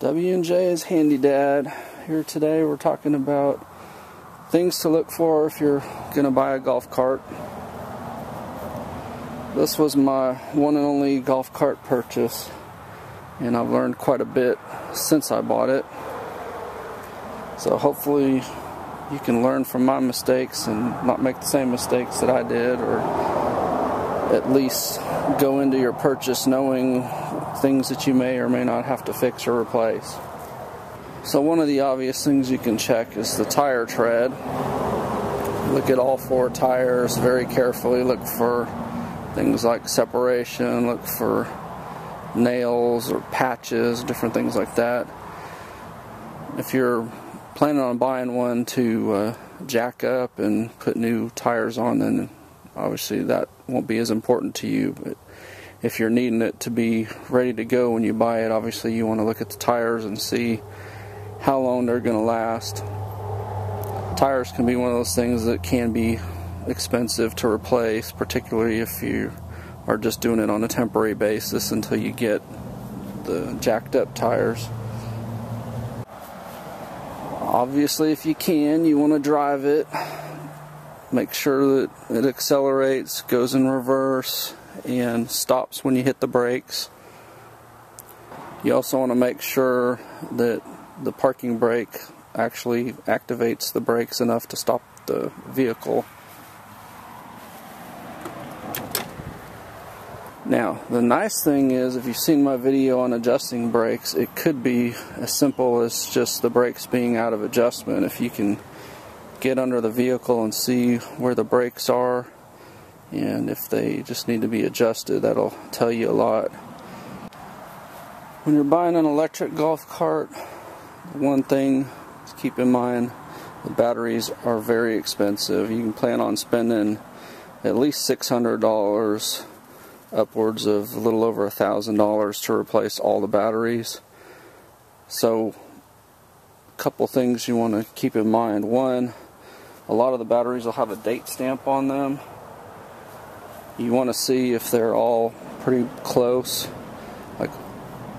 WJ's Handy Dad. Here today we're talking about things to look for if you're going to buy a golf cart. This was my one and only golf cart purchase and I've learned quite a bit since I bought it. So hopefully you can learn from my mistakes and not make the same mistakes that I did or at least go into your purchase knowing things that you may or may not have to fix or replace. So one of the obvious things you can check is the tire tread. Look at all four tires very carefully. Look for things like separation. Look for nails or patches, different things like that. If you're planning on buying one to uh, jack up and put new tires on, then obviously that won't be as important to you. But if you're needing it to be ready to go when you buy it, obviously you want to look at the tires and see how long they're going to last. Tires can be one of those things that can be expensive to replace, particularly if you are just doing it on a temporary basis until you get the jacked up tires. Obviously, if you can, you want to drive it. Make sure that it accelerates, goes in reverse, and stops when you hit the brakes. You also want to make sure that the parking brake actually activates the brakes enough to stop the vehicle. Now, the nice thing is, if you've seen my video on adjusting brakes, it could be as simple as just the brakes being out of adjustment. If you can get under the vehicle and see where the brakes are. And if they just need to be adjusted that'll tell you a lot. When you're buying an electric golf cart one thing to keep in mind the batteries are very expensive. You can plan on spending at least $600 upwards of a little over a thousand dollars to replace all the batteries. So a couple things you want to keep in mind. One a lot of the batteries will have a date stamp on them. You want to see if they're all pretty close. Like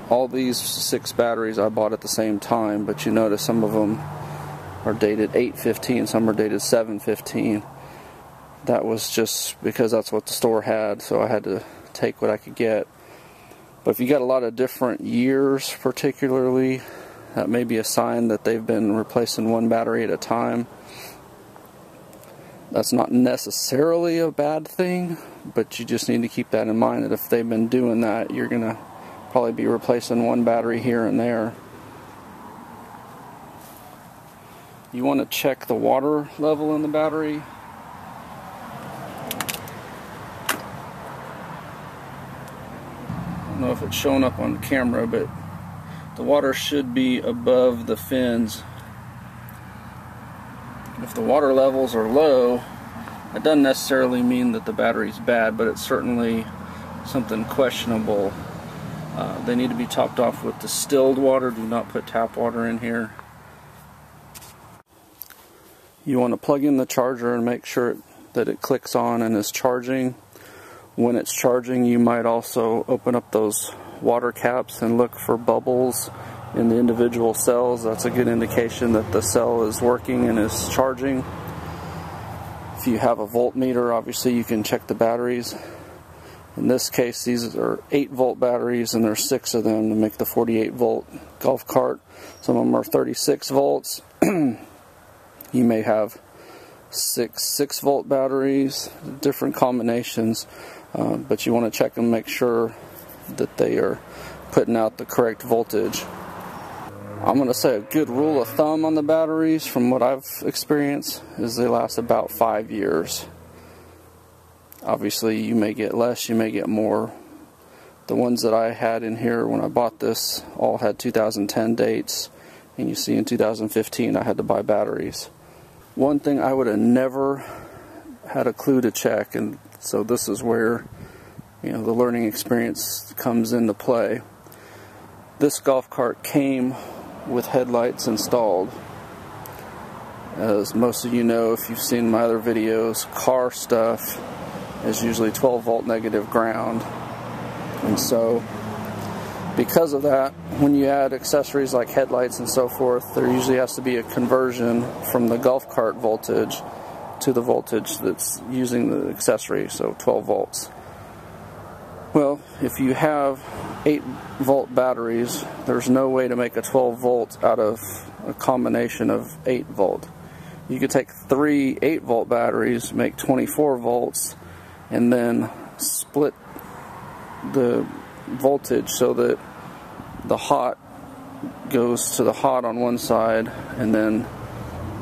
all these six batteries I bought at the same time but you notice some of them are dated 815 some are dated 715 that was just because that's what the store had so I had to take what I could get. But if you got a lot of different years particularly that may be a sign that they've been replacing one battery at a time that's not necessarily a bad thing, but you just need to keep that in mind that if they've been doing that, you're going to probably be replacing one battery here and there. You want to check the water level in the battery. I don't know if it's showing up on camera, but the water should be above the fins if the water levels are low, it doesn't necessarily mean that the battery's bad, but it's certainly something questionable. Uh, they need to be topped off with distilled water. Do not put tap water in here. You want to plug in the charger and make sure that it clicks on and is charging. When it's charging, you might also open up those water caps and look for bubbles in the individual cells, that's a good indication that the cell is working and is charging. If you have a voltmeter, obviously you can check the batteries. In this case, these are 8 volt batteries and there's 6 of them to make the 48 volt golf cart. Some of them are 36 volts. you may have six 6 volt batteries, different combinations, uh, but you want to check and make sure that they are putting out the correct voltage. I'm going to say a good rule of thumb on the batteries from what I've experienced is they last about five years. Obviously you may get less, you may get more. The ones that I had in here when I bought this all had 2010 dates and you see in 2015 I had to buy batteries. One thing I would have never had a clue to check and so this is where you know the learning experience comes into play. This golf cart came with headlights installed. As most of you know, if you've seen my other videos, car stuff is usually 12 volt negative ground. And so because of that, when you add accessories like headlights and so forth, there usually has to be a conversion from the golf cart voltage to the voltage that's using the accessory, so 12 volts. Well, if you have 8 volt batteries, there's no way to make a 12 volt out of a combination of 8 volt. You could take three 8 volt batteries, make 24 volts, and then split the voltage so that the hot goes to the hot on one side and then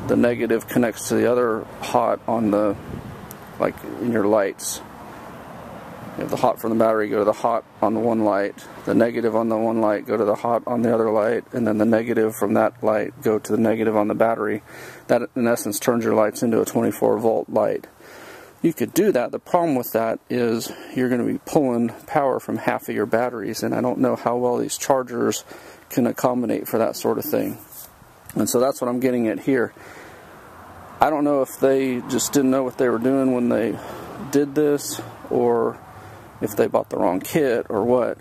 the negative connects to the other hot on the like in your lights you have the hot from the battery go to the hot on the one light the negative on the one light go to the hot on the other light and then the negative from that light go to the negative on the battery that in essence turns your lights into a 24 volt light you could do that. The problem with that is you're going to be pulling power from half of your batteries, and I don't know how well these chargers can accommodate for that sort of thing. And so that's what I'm getting at here. I don't know if they just didn't know what they were doing when they did this, or if they bought the wrong kit, or what.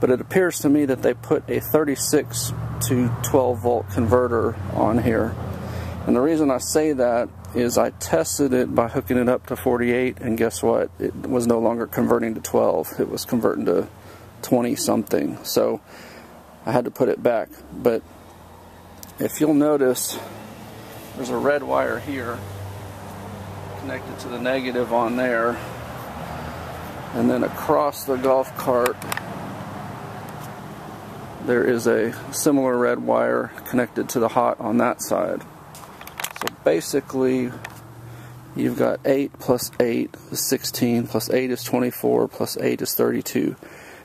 But it appears to me that they put a 36 to 12 volt converter on here. And the reason I say that is I tested it by hooking it up to 48 and guess what? It was no longer converting to 12. It was converting to 20 something. So I had to put it back. But if you'll notice, there's a red wire here connected to the negative on there. And then across the golf cart, there is a similar red wire connected to the hot on that side. So basically, you've got 8 plus 8 is 16, plus 8 is 24, plus 8 is 32.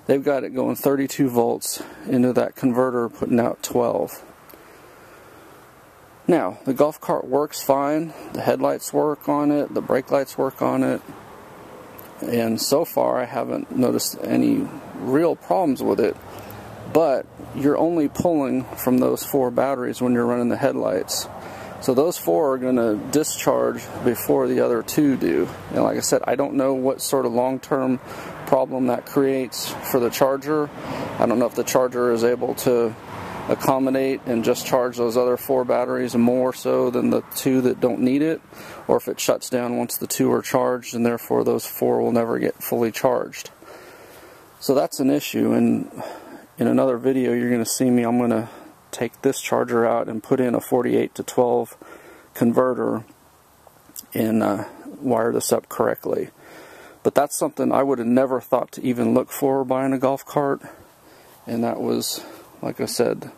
They've got it going 32 volts into that converter, putting out 12. Now, the golf cart works fine. The headlights work on it, the brake lights work on it. And so far, I haven't noticed any real problems with it. But you're only pulling from those four batteries when you're running the headlights. So those four are going to discharge before the other two do. And like I said, I don't know what sort of long-term problem that creates for the charger. I don't know if the charger is able to accommodate and just charge those other four batteries more so than the two that don't need it, or if it shuts down once the two are charged and therefore those four will never get fully charged. So that's an issue and in another video you're going to see me, I'm going to take this charger out and put in a 48 to 12 converter and uh, wire this up correctly. But that's something I would have never thought to even look for buying a golf cart. And that was, like I said,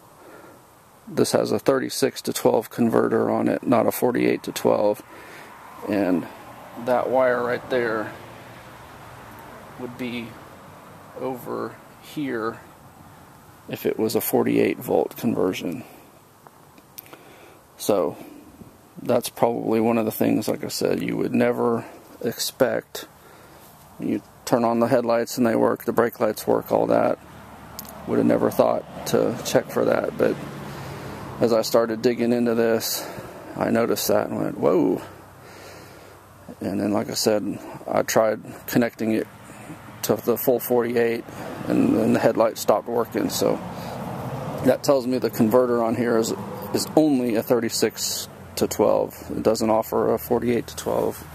this has a 36 to 12 converter on it, not a 48 to 12. And that wire right there would be over here if it was a 48 volt conversion. So that's probably one of the things, like I said, you would never expect. You turn on the headlights and they work, the brake lights work, all that. Would have never thought to check for that, but as I started digging into this, I noticed that and went, whoa. And then, like I said, I tried connecting it to the full 48 and then the headlight stopped working. So that tells me the converter on here is is only a 36 to 12 it doesn't offer a 48 to 12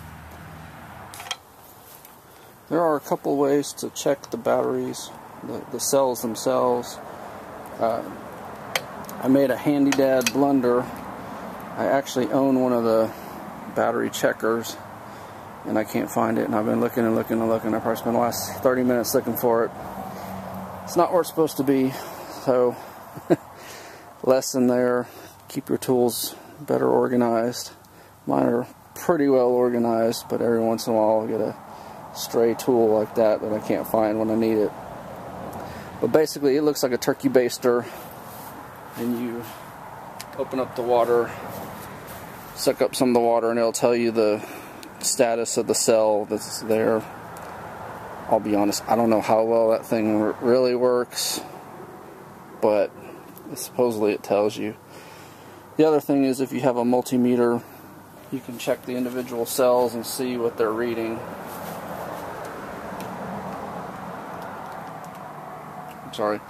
there are a couple ways to check the batteries the, the cells themselves. Uh, I made a handy dad blunder. I actually own one of the battery checkers and I can't find it and I've been looking and looking and looking. I probably spent the last 30 minutes looking for it. It's not where it's supposed to be so lesson there. Keep your tools better organized. Mine are pretty well organized but every once in a while I'll get a stray tool like that that I can't find when I need it but basically it looks like a turkey baster and you open up the water suck up some of the water and it'll tell you the status of the cell that's there. I'll be honest, I don't know how well that thing really works, but supposedly it tells you. The other thing is if you have a multimeter, you can check the individual cells and see what they're reading. Sorry,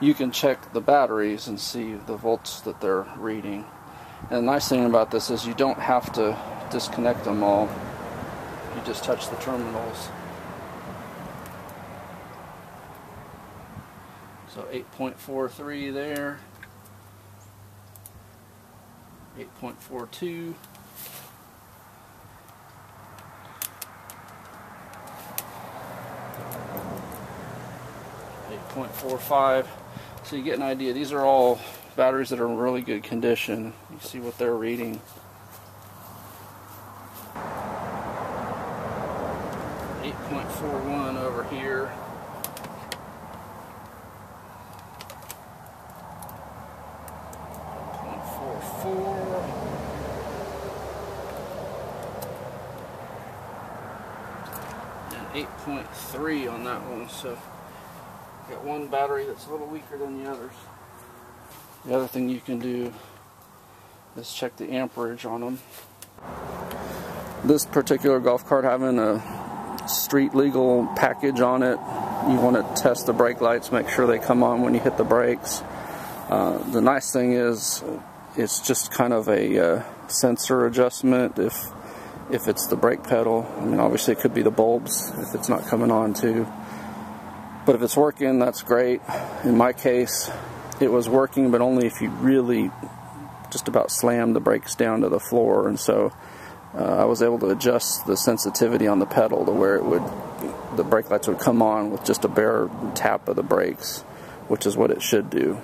you can check the batteries and see the volts that they're reading. And the nice thing about this is you don't have to disconnect them all. You just touch the terminals. So 8.43 there. 8.42. Eight point four five. So you get an idea. These are all batteries that are in really good condition. You see what they're reading. 8.41 over here. and 8.3 on that one so got one battery that's a little weaker than the others the other thing you can do is check the amperage on them this particular golf cart having a street legal package on it. You want to test the brake lights, make sure they come on when you hit the brakes. Uh, the nice thing is it's just kind of a uh, sensor adjustment if if it's the brake pedal. I mean obviously it could be the bulbs if it's not coming on too. But if it's working that's great. In my case it was working but only if you really just about slammed the brakes down to the floor and so uh, I was able to adjust the sensitivity on the pedal to where it would, the brake lights would come on with just a bare tap of the brakes, which is what it should do.